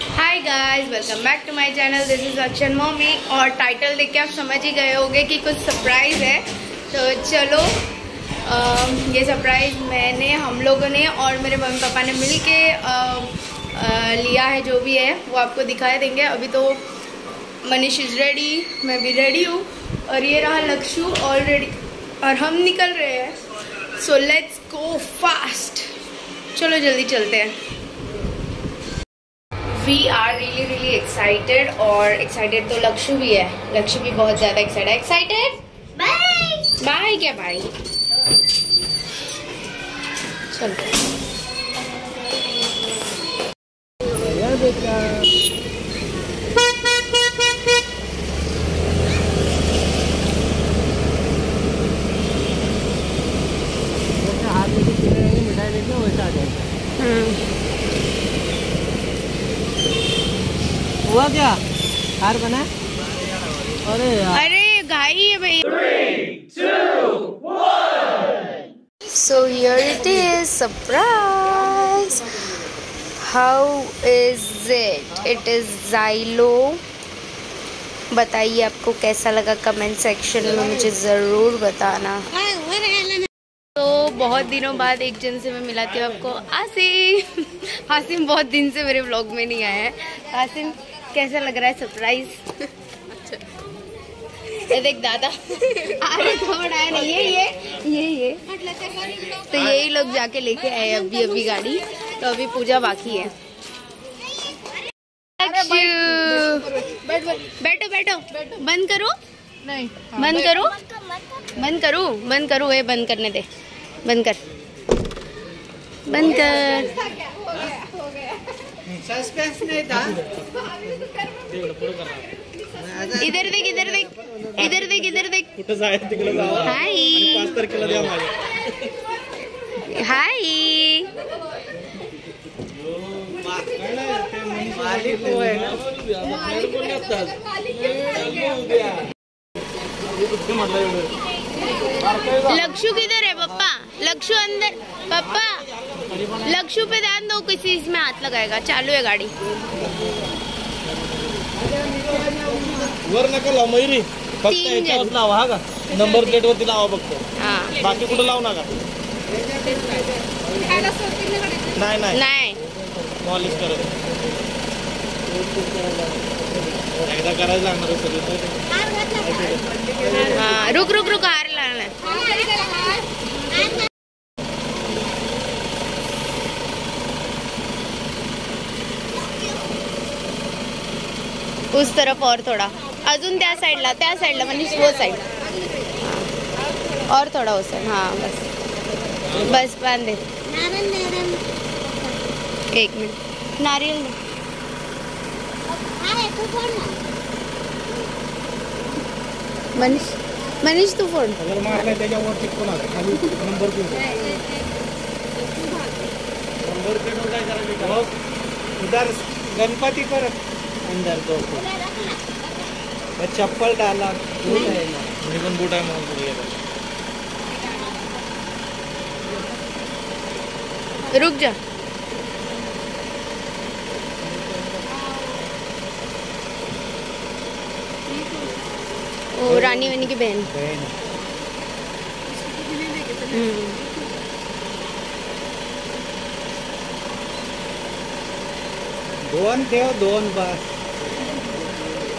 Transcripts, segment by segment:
Hi guys welcome back to my channel this is Akshan mummy और title देख के आप समझ ही गए होंगे कि कुछ सरप्राइज़ है। तो चलो आ, ये सरप्राइज़ मैंने हम लोगों ने और मेरे मम्मी पापा ने मिल के लिया है जो भी है वो आपको दिखाई देंगे। अभी तो मनीष इज़ रेडी मैं भी रेडी हूँ। और ये रहा लक्ष्य ऑलरेडी और हम निकल रहे हैं। सो लेट्स गो फास्ट चलो जल्दी चलते हैं। We are really really excited और एक्साइटेड तो लक्ष्य भी है। लक्ष्य भी बहुत ज़्यादा एक्साइटेड एक्साइटेड बाय बाय क्या बाय चलो हुआ क्या हार बना अरे अरे घाई है भाई। So here it is surprise how is it it is Xylo बताइए आपको कैसा लगा कमेंट सेक्शन में मुझे ज़रूर बताना। तो बहुत दिनों बाद एक जन से मैं मिलाती हूँ आपको आसिम। आसिम बहुत दिन से मेरे ब्लॉग में नहीं आया है। आसिम कैसा लग रहा है सरप्राइज़ ये देख दादा। अरे थोड़ा है ना ये ये ये ये। तो यही लोग जाके लेके आए अभी अभी गाड़ी। तो अभी पूजा बाकी है। बैठो बैठो बंद करो। नहीं बंद करो। बंद करो बंद करो। ये बंद करने दे। बंद कर। बंद कर। सस्पेंस नहीं था। इधर देख इधर देख इधर देख इधर देख। हाय हाय लक्षु किधर है, पप्पा? लक्षु अंदर, पप्पा। लक्षु पे ध्यान दो किसी इसमें हाथ लगाएगा। चालू है गाड़ी। वर नका लाव मयुरी फक्त तीन लावा हा का? नंबर प्लेट वरती लावा फक्त. हाँ. बाकी कुठं लावू नका? नाही नाही. नहीं. पॉलिश करत. एकदा करायला लागणार सगळं हाँ रुक रुक रुक हार लाना उस तरफ़ और थोड़ा. अजून त्या साईडला त्या साईडला म्हणजे वो साईड. और थोड़ा साइड हाँ बस. बस बाँध. एक मिनट. नारियल. मनीष मनीष तू फ़ोन. गणपति पर अंदर दो वो चप्पल डाला भूल है। ना बूट आहे म्हणून रुक जा। ओ रानी वानी की बहन। बहन। हम्म. दोन ठेव दोन बस।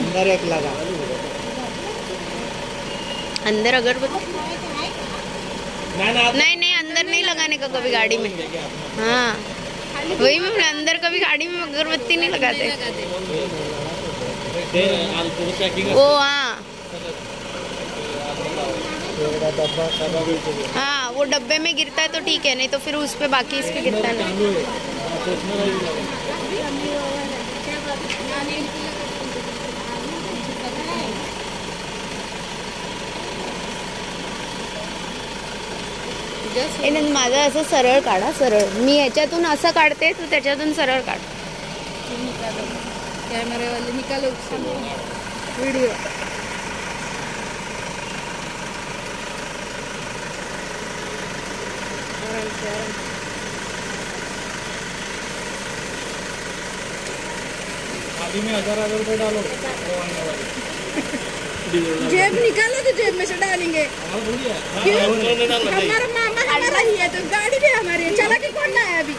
अंदर एक लगा। अंदर अगरबत्ती नाही नहीं नहीं अंदर नहीं लगाने का कभी गाड़ी में। हाँ। वही मैं अंदर कभी गाड़ी में अगरबत्ती नहीं लगाते। वो हाँ। हाँ वो डब्बे में गिरता है तो ठीक है नहीं तो फिर उस पर बाकी इस पर गिरता नहीं। ए, नाही, माझं असं सरळ काढा सरळ. मी ह्याच्यातून असं काढते तू त्याच्यातून सरळ काढ. निकालो जेब निकालो तो जेब में से डालेंगे हमारा थोड़ी है? हाँ, ही है तो गाड़ी भी हमारी। है चला के कौन लाया अभी?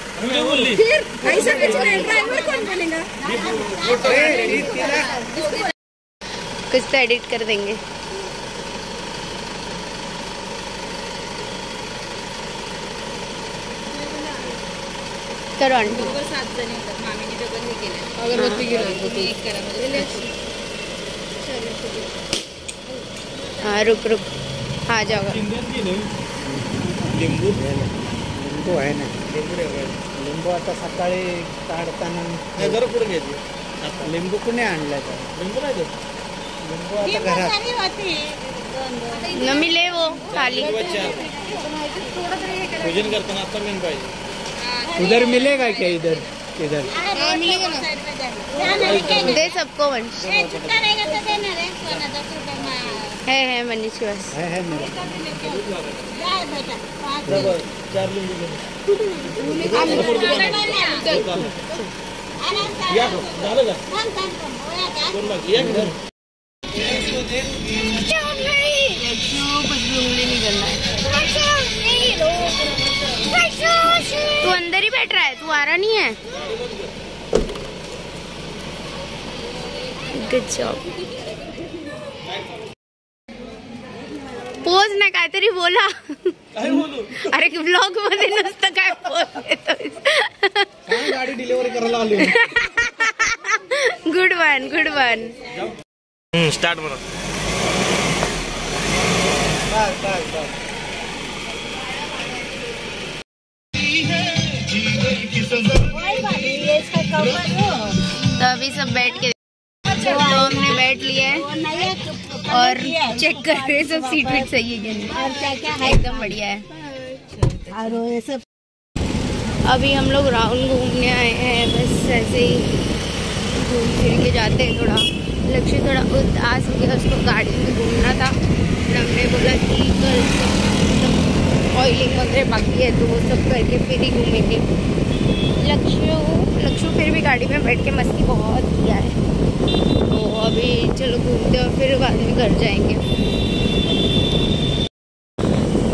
फिर ऐसा कुछ नहीं ड्राइवर कौन बनेगा कुछ तो एडिट कर देंगे। करो आंटी। अगरबत्ती हाँ रुक रुक। आ नहीं। लिंबू? लिंबू आहे ना. लिंबू आता सकाळी काढताना जरा पुढे घ्यायची लिंबू कुणी आणलाय? तर लिंबू नाही देत. लिंबू आता घरात. न मिले वो खाली चार भोजन करताना आता मेन पाहिजे. उधर मिलेगा क्या इधर? इधर. दे सबको वंश. है है मनीष के पास। है है है तू अंदर ही बैठ रहा है तू आ रहा नहीं है। गुड जॉब पोज काहीतरी बोला. अरे ब्लॉग मध्ये नसतं काय पोज देतोय काय गाडी डिलिव्हरी करायला आली good one good one start बरं. तो अभी सब बैठ के तो हमने बैठ लिया है और चेक कर रहे हैं सब सीट वीट सही है एकदम बढ़िया है। और ये सब? अभी हम लोग राउंड घूमने आए हैं बस ऐसे ही घूम फिर के जाते हैं थोड़ा। लक्ष्य थोड़ा उदास हो गया उसको गाड़ी में घूमना था। फिर हमने बोला कि कल ऑयलिंग वगैरह बाकी है तो वो सब करके फिर ही घूमेंगे। लक्ष्य लक्ष्य फिर भी गाड़ी में बैठ के मस्ती बहुत किया है। तो अभी चलो घूमते और फिर बाद में घर जाएँगे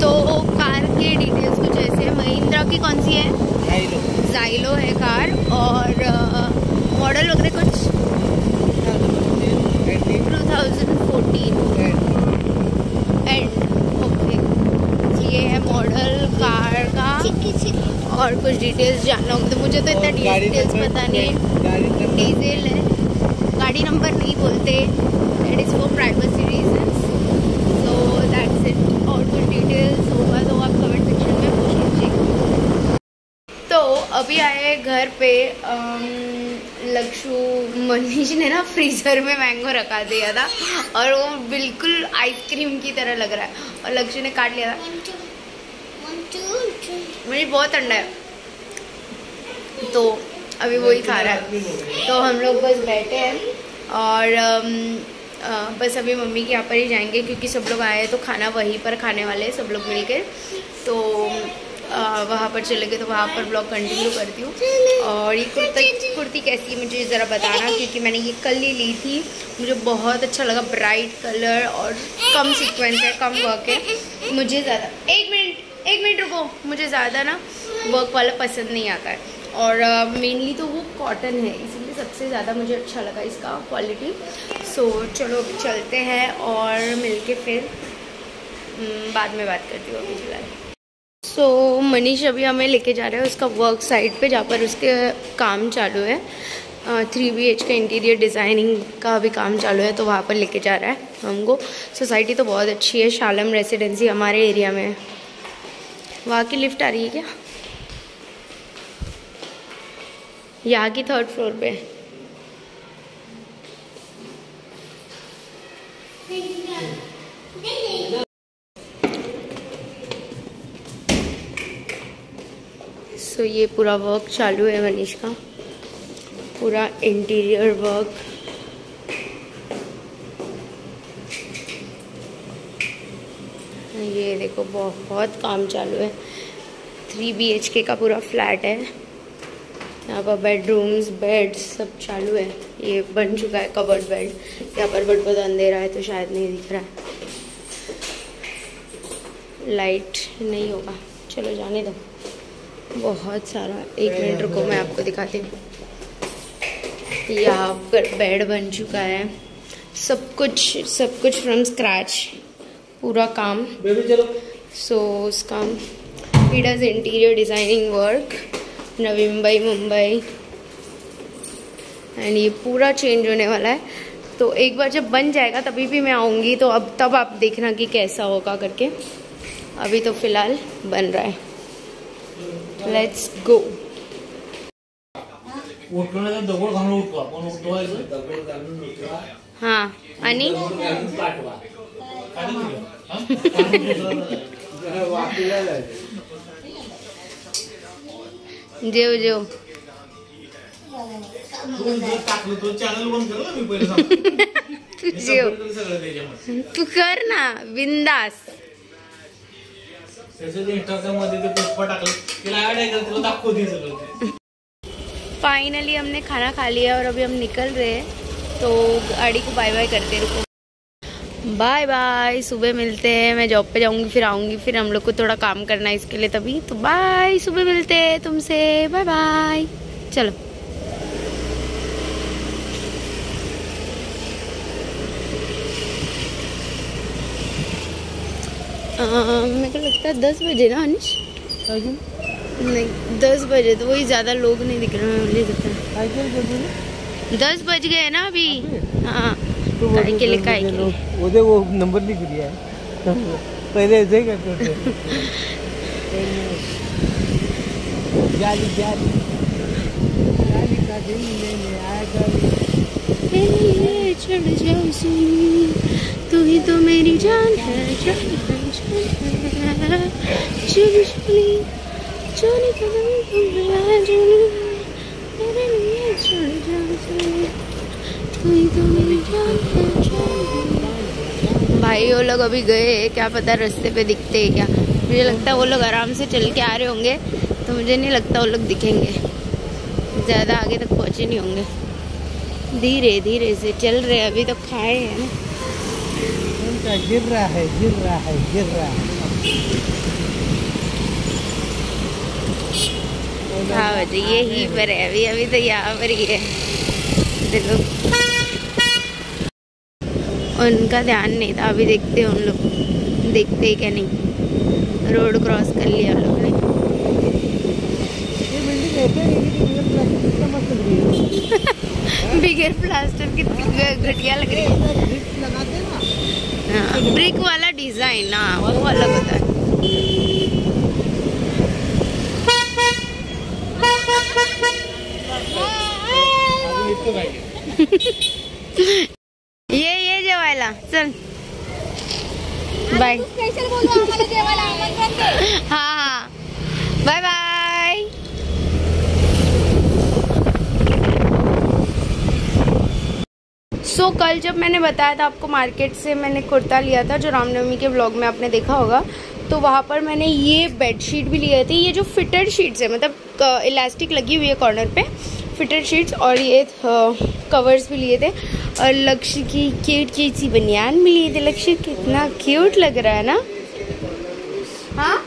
तो कार के डिटेल्स कुछ ऐसे है महिंद्रा की कौन सी है नाही लोक जाइलो है कार और मॉडल वगैरह कुछ 2014 एंड ओके ये है मॉडल कार का और कुछ डिटेल्स जानना तो तो इतना डिटेल्स पता नहीं। है डीजल है। गाड़ी नंबर नहीं बोलते। That is for privacy reasons so that's it और कुछ डिटेल्स होगा तो आप कमेंट सेक्शन में पूछ लीजिएगा तो अभी आए घर पे लक्षु मनीष ने ना फ्रीजर में मैंगो रखा दिया था। और वो बिल्कुल आइसक्रीम की तरह लग रहा है। और लक्षु ने काट लिया था। मुझे बहुत ठंडा है। तो अभी वही खा रहा है। तो हम लोग बस बैठे हैं और अ, बस अभी मम्मी के यहाँ पर ही जाएँगे क्योंकि सब लोग आए हैं तो खाना वहीं पर खाने वाले हैं सब लोग मिलकर। तो वहाँ पर चले गए तो वहाँ पर ब्लॉग कंटिन्यू करती हूँ। और ये कुर्ता कुर्ती कैसी है मुझे ज़रा बताना क्योंकि मैंने ये कल ही ली थी। मुझे बहुत अच्छा लगा ब्राइट कलर और कम सीक्वेंस है कम वर्क है। मुझे ज़्यादा एक मिनट एक मिनट रुको मुझे ज़्यादा ना वर्क वाला पसंद नहीं आता है। और मेनली तो वो कॉटन है इसीलिए सबसे ज़्यादा मुझे अच्छा लगा इसका क्वालिटी सो चलो अभी चलते हैं और मिलके फिर हम्म, बाद में बात करती हूँ अभी फ़िलहाल. सो मनीष अभी हमें लेके जा रहा है उसका वर्क साइट पे जहाँ पर उसके काम चालू है. थ्री बी एच का इंटीरियर डिज़ाइनिंग का भी काम चालू है तो वहाँ पर लेके जा रहा है हमको. सोसाइटी तो बहुत अच्छी है शालम रेसिडेंसी हमारे एरिया में वहाँ की लिफ्ट आ रही है क्या? यहाँ की थर्ड फ्लोर पे। सो ये पूरा वर्क चालू है मनीष का। पूरा इंटीरियर वर्क ये देखो, बहुत काम चालू है। थ्री बी एच के का पूरा फ्लैट है। यहाँ पर बेडरूम्स बेड सब चालू है। ये बन चुका है कवर्ड बेड यहाँ पर बट बहुत अंधेरा है तो शायद नहीं दिख रहा है। लाइट नहीं होगा। चलो जाने दो। बहुत सारा। एक मिनट रुको मैं आपको दिखाती हूँ। यहाँ पर बेड बन चुका है। सब कुछ सब कुछ फ्रॉम स्क्रैच पूरा काम। सो उसका ही does interior designing work Navi Mumbai Mumbai. And ये पूरा चेंज होने वाला है। तो एक बार जब बन जाएगा तभी भी मैं आऊँगी। तो अब तब आप देखना कि कैसा होगा करके। अभी तो फ़िलहाल बन रहा है। लेट्स गो हाँ जेव जेव. जेव. तू कर ना, बिंदास. फाइनली हमने खाना खा लिया और अभी हम निकल रहे हैं तो गाड़ी को बाय बाय करते रुको. बाय बाय सुबह मिलते हैं। मैं जॉब पे जाऊँगी फिर आऊँगी फिर हम लोग को थोड़ा काम करना है इसके लिए तभी। तो बाय सुबह मिलते हैं तुमसे। बाय बाय चलो। मेरे को लगता है दस बजे ना अनिश? नहीं दस बजे तो वही ज़्यादा लोग नहीं दिख रहे हैं मुझे? दस बज गए ना अभी? हाँ। काय काय उद्या वो नंबर लिख दिया है। पहले ऐसे ही करते थे। जाली जाली। जाली का दिन लेने आएगा ए, चढ़ जाओ सुनी। तू ही तो मेरी जान है जान है जान है। चली चली। चली कदम तुम है चली मेरे लिए चढ़ जाओ सुनी। भाई वो लोग अभी गए क्या पता रास्ते पे दिखते हैं क्या? मुझे लगता है वो लोग आराम से चल के आ रहे होंगे तो मुझे नहीं लगता वो लोग दिखेंगे। ज़्यादा आगे तक पहुँचे नहीं होंगे। धीरे धीरे से चल रहे अभी तो खाए हैं ना। उनका गिर रहा है गिर रहा है गिर रहा है। हाँ बजे ये ही पर है अभी अभी तो यहाँ पर ही है। देखो। उनका ध्यान नहीं था अभी देखते उन लोग। देखते ही क्या नहीं। रोड क्रॉस कर लिया उन लोग ने। है कितना है। बिगर प्लास्टर की घटिया लग रही है। ना। हाँ ब्रिक वाला डिज़ाइन ना वो अलग होता है अजून इतकं पाहिजे ये ये जेवायला चल बाय स्पेशल बोलू आम्हाला जेवायला आमंत्रण दे हाँ हाँ बाय बाय सो so, जब मैंने बताया था आपको मार्केट से मैंने कुर्ता लिया था, जो रामनवमी के ब्लॉग में आपने देखा होगा तो वहाँ पर मैंने ये बेडशीट भी लिए थे। ये जो फिटेड शीट्स है मतलब इलास्टिक लगी हुई है कॉर्नर पे फिटेड शीट्स और ये कवर्स भी लिए थे। और लक्ष्य की क्यूट क्यूट सी बनियान भी लिए थे। लक्ष्य, कितना क्यूट लग रहा है ना? हाँ?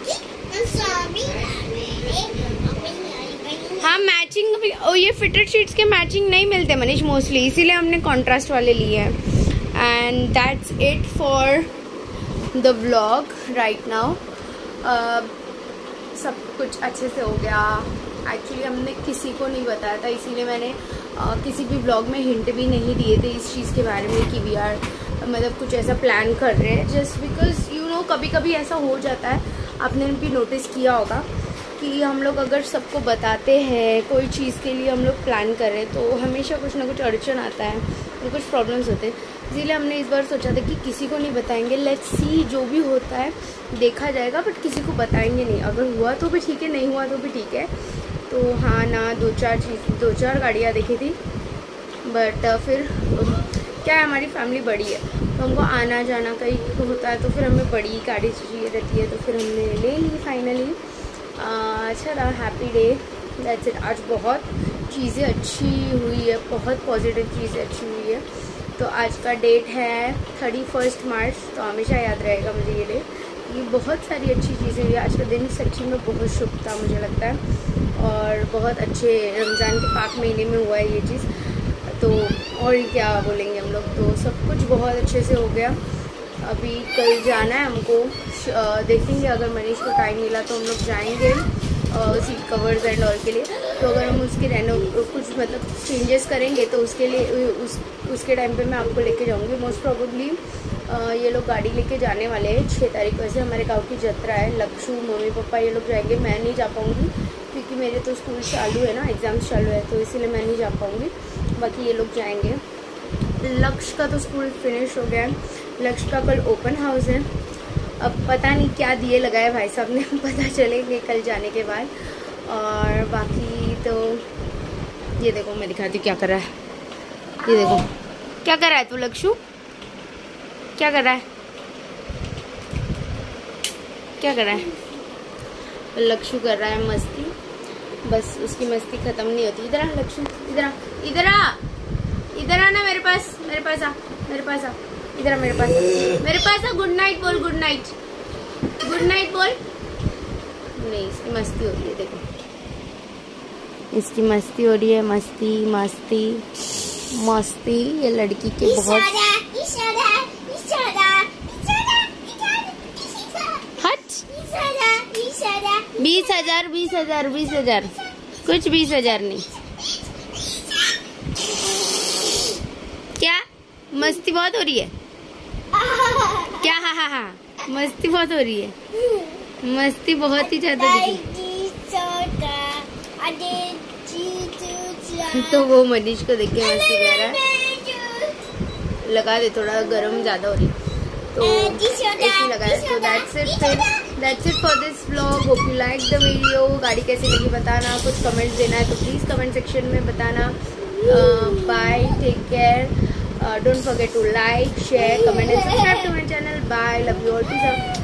हाँ मैचिंग भी ओ ये फिटेड शीट्स के मैचिंग नहीं मिलते मनीष मोस्टली इसीलिए हमने कॉन्ट्रास्ट वाले लिए हैं। And that's it for the vlog right now सब कुछ अच्छे से हो गया। एक्चुअली हमने किसी को नहीं बताया था इसीलिए मैंने uh, किसी भी ब्लॉग में हिंट भी नहीं दिए थे इस चीज़ के बारे में कि वी आर मतलब कुछ ऐसा प्लान कर रहे हैं। जस्ट बिकॉज़ यू नो कभी कभी ऐसा हो जाता है। आपने भी नोटिस किया होगा। कि हम लोग अगर सबको बताते हैं, कोई चीज़ के लिए हम लोग प्लान कर तो हमेशा कुछ ना कुछ अड़चन आता है और कुछ प्रॉब्लम्स होते हैं। इसीलिए हमने इस बार सोचा था कि किसी को नहीं बताएँगे। लेट्स सी जो भी होता है, देखा जाएगा बट किसी को बताएँगे नहीं। अगर हुआ तो भी ठीक है, नहीं हुआ तो भी ठीक है। तो हाँ ना, दो चार चीज़, दो चार गाड़ियाँ देखी थी। बट फिर क्या है, हमारी फैमिली बड़ी है। तो हमको आना जाना कहीं होता है तो फिर हमें बड़ी गाड़ी चाहिए रहती है तो फिर हमने ले ली फाइनली अच्छा रहा हैप्पी डे दैट्स इट आज बहुत चीज़ें अच्छी हुई है, बहुत पॉजिटिव चीज़ें अच्छी हुई है. तो आज का डेट है थर्टी फ़र्स्ट मार्च तो हमेशा याद रहेगा मुझे ये डेट ये बहुत सारी अच्छी चीज़ें हुई. आज का दिन सच्ची में बहुत शुभ था मुझे लगता है. और बहुत अच्छे रमज़ान के पाक महीने में हुआ है ये चीज़. तो और क्या बोलेंगे हम लोग? तो सब कुछ बहुत अच्छे से हो गया. अभी कल जाना है हमको. देखेंगे। अगर मनीष को टाइम मिला तो हम लोग जाएँगे सीट कवर्स एंड ऑल के लिए। तो अगर हम उसके रेनो कुछ मतलब चेंजेस करेंगे तो उसके लिए उस, उसके टाइम पे मैं आपको लेके जाऊँगी। मोस्ट प्रॉब्ली ये लोग गाड़ी लेके जाने वाले हैं। छः तारीख वैसे हमारे गाँव की जत्रा है। लक्ष्ू मम्मी, पापा, ये लोग जाएँगे। मैं नहीं जा पाऊँगी, क्योंकि मेरे तो स्कूल चालू है ना एग्ज़ाम्स चालू है तो इसीलिए मैं नहीं जा पाऊँगी। बाकी ये लोग जाएँगे। लक्ष्य का तो स्कूल फिनिश हो गया। है लक्ष्य का कल ओपन हाउस है। अब पता नहीं क्या दिए लगाए भाई साहब ने, पता चलेंगे कल जाने के बाद। और बाकी तो ये देखो, मैं दिखाती हूँ क्या कर रहा है। ये देखो। क्या कर रहा है तू, लक्षु? क्या कर रहा है? क्या कर रहा है? लक्षु कर रहा है मस्ती। बस उसकी मस्ती खत्म नहीं होती। इधर आ, लक्षु। इधर आ। इधर आ। इधर आना मेरे पास। मेरे पास आ। मेरे पास आ। इधर मेरे पास। मेरे पास है गुड नाइट बोल गुड नाइट गुड नाइट बोल। नहीं इसकी मस्ती हो रही है देखो। इसकी मस्ती हो रही है मस्ती मस्ती मस्ती। ये लड़की के बहुत बीस हज़ार बीस हज़ार बीस हज़ार। कुछ बीस हज़ार नहीं। क्या? मस्ती बहुत हो रही है। हा हा। हा मस्ती बहुत हो रही है। मस्ती बहुत ही ज़्यादा तो वो मनीष को देख के मस्ती कर रहा है। लगा दे थोड़ा गर्म ज़्यादा हो रही तो ऐसे लगाया तो दैट्स इट फिर that's it for this vlog hope you like the video गाड़ी कैसी लगी बताना। कुछ कमेंट्स देना है तो प्लीज़ कमेंट सेक्शन में बताना। Bye take care uh, don't forget to like share comment and subscribe to my channel. Bye. Love you all. Peace out